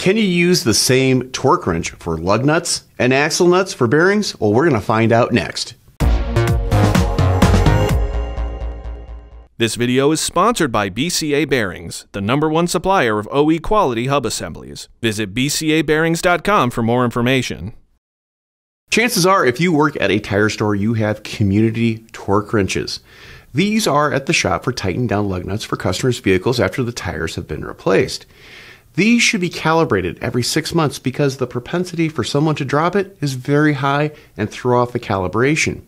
Can you use the same torque wrench for lug nuts and axle nuts for bearings? Well, we're going to find out next. This video is sponsored by BCA Bearings, the number one supplier of OE quality hub assemblies. Visit bcabearings.com for more information. Chances are, if you work at a tire store, you have community torque wrenches. These are at the shop for tightening down lug nuts for customers' vehicles after the tires have been replaced. These should be calibrated every six months because the propensity for someone to drop it is very high and throw off the calibration.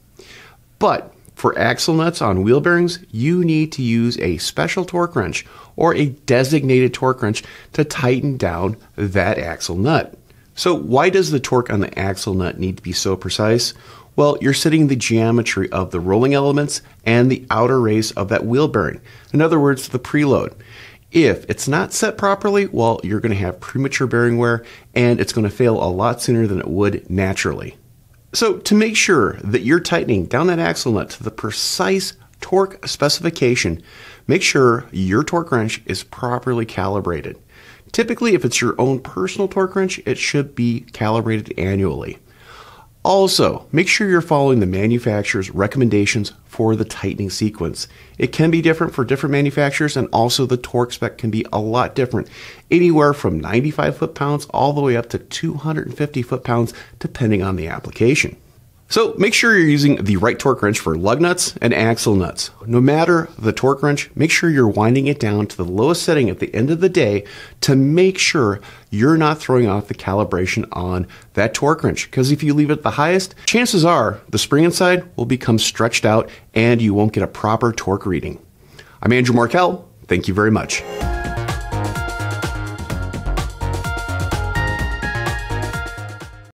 But for axle nuts on wheel bearings, you need to use a special torque wrench or a designated torque wrench to tighten down that axle nut. So, why does the torque on the axle nut need to be so precise? Well, you're setting the geometry of the rolling elements and the outer race of that wheel bearing. In other words, the preload. If it's not set properly, well, you're going to have premature bearing wear and it's going to fail a lot sooner than it would naturally. So to make sure that you're tightening down that axle nut to the precise torque specification, make sure your torque wrench is properly calibrated. Typically, if it's your own personal torque wrench, it should be calibrated annually. Also, make sure you're following the manufacturer's recommendations for the tightening sequence. It can be different for different manufacturers, and also the torque spec can be a lot different, anywhere from 95 foot pounds all the way up to 250 foot pounds, depending on the application. So make sure you're using the right torque wrench for lug nuts and axle nuts. No matter the torque wrench, make sure you're winding it down to the lowest setting at the end of the day to make sure you're not throwing off the calibration on that torque wrench. Because if you leave it at the highest, chances are the spring inside will become stretched out and you won't get a proper torque reading. I'm Andrew Markel. Thank you very much.